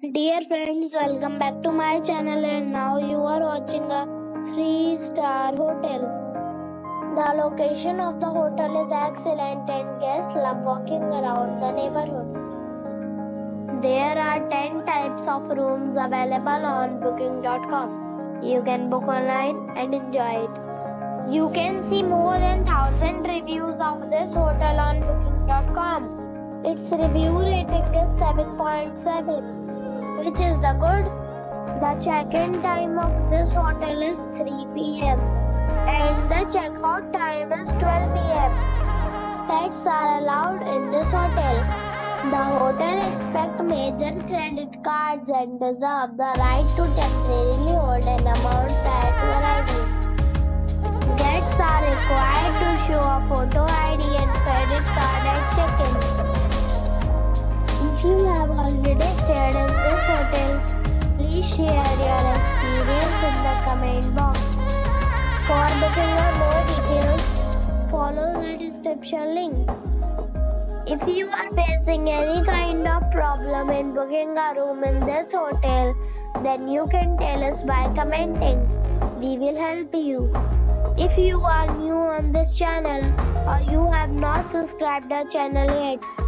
Dear friends, welcome back to my channel and now you are watching a 3-star hotel. The location of the hotel is excellent and guests love walking around the neighborhood. There are 10 types of rooms available on booking.com. You can book online and enjoy it. You can see more than 1000 reviews of this hotel on booking.com. Its review rating is 7.7 which is the good. The check-in time of this hotel is 3 p.m. and the check-out time is 12 p.m. Pets are allowed in this hotel. The hotel expects major credit cards and reserve the right to temporarily hold an amount to arrival. Guests are required to show a photo already stayed in this hotel, please share your experience in the comment box. For booking or more details, follow the description link. If you are facing any kind of problem in booking a room in this hotel, then you can tell us by commenting. We will help you. If you are new on this channel or you have not subscribed our channel yet,